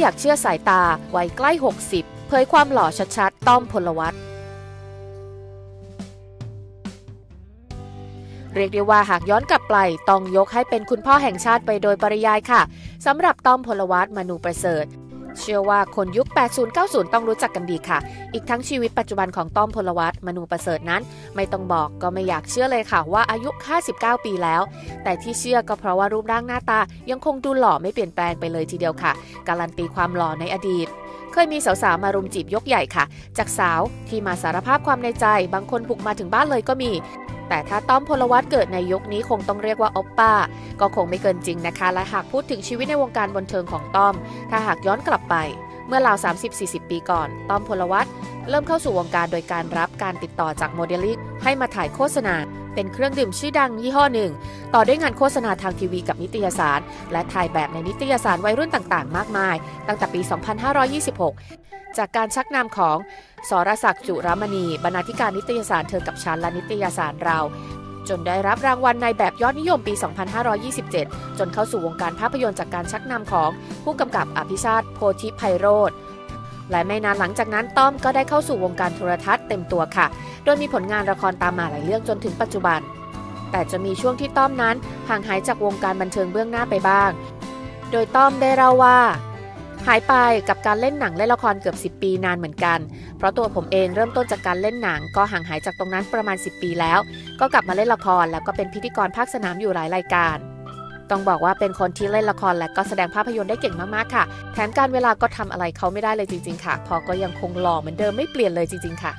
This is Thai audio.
อยากเชื่อสายตาวัยใกล้ 60 เผยความหล่อชัดๆ ต้อมพลวัตเรียกได้ว่าหากย้อนกลับไปต้องยกให้เป็นคุณพ่อแห่งชาติไปโดยปริยายค่ะสำหรับต้อมพลวัตมนูประเสริฐ เชื่อว่าคนยุค 80-90 ต้องรู้จักกันดีค่ะ อีกทั้งชีวิตปัจจุบันของต้อมพลวัตมนูประเสริฐนั้น ไม่ต้องบอกก็ไม่อยากเชื่อเลยค่ะว่าอายุ 59 ปีแล้ว แต่ที่เชื่อก็เพราะว่ารูปร่างหน้าตา ยังคงดูหล่อไม่เปลี่ยนแปลงไปเลยทีเดียวค่ะ การันตีความหล่อในอดีตเคยมีสาวๆมารุมจีบยกใหญ่ค่ะ จากสาวที่มาสารภาพความในใจ บางคนบุกมาถึงบ้านเลยก็มี แต่ถ้าต้อมพลวัตเกิดในยุคนี้คงต้องเรียกว่าอปป้า ก็คงไม่เกินจริงนะคะ และหากพูดถึงชีวิตในวงการบันเทิงของต้อม ถ้าหากย้อนกลับไป เมื่อราว 30-40 ปีก่อน ต้อมพลวัตเริ่มเข้าสู่วงการโดยการรับการติดต่อจากโมเดลลิ่งให้มาถ่ายโฆษณา เป็นเครื่องดื่มชื่อดังยี่ห้อหนึ่ง ต่อด้วยงานโฆษณาทางทีวีกับนิตยสาร และถ่ายแบบในนิตยสารวัยรุ่นต่างๆ มากมาย ตั้งแต่ปี 2526 จากการชักนำของสรศักดิ์จุรมณี บรรณาธิการนิตยสารเธอกับฉันและนิตยสารเรา จนได้รับรางวัลในแบบยอดนิยมปี 2527 จนเข้าสู่วงการภาพยนตร์จากการชักนำของผู้กำกับอภิชาติโพธิไพโรธและไม่นานหลังจากนั้นต้อมก็ได้เข้าสู่วงการโทรทัศน์เต็มตัวค่ะ โดยมีผลงานละครตามมาหลายเรื่องจนถึงปัจจุบัน แต่จะมีช่วงที่ต้อมนั้นห่างหายจากวงการบันเทิงเบื้องหน้าไปบ้าง โดยต้อมได้เล่าว่า หายไปกับการเล่นหนังเล่นละครเกือบ 10 ปีนานเหมือนกัน เพราะตัวผมเองเริ่มต้นจากการเล่นหนัง ก็ห่างหายจากตรงนั้นประมาณ 10 ปีแล้ว ก็กลับมาเล่นละครแล้วก็เป็นพิธีกรภาคสนามอยู่หลายรายการ ต้องบอกว่าเป็นคนที่เล่นละครและก็แสดงภาพยนตร์ได้เก่งมากๆค่ะ แถมการเวลาก็ทำอะไรเขาไม่ได้เลยจริง ๆ ค่ะ พอก็ยังคงหล่อเหมือนเดิมไม่เปลี่ยนเลยจริง ๆ ค่ะ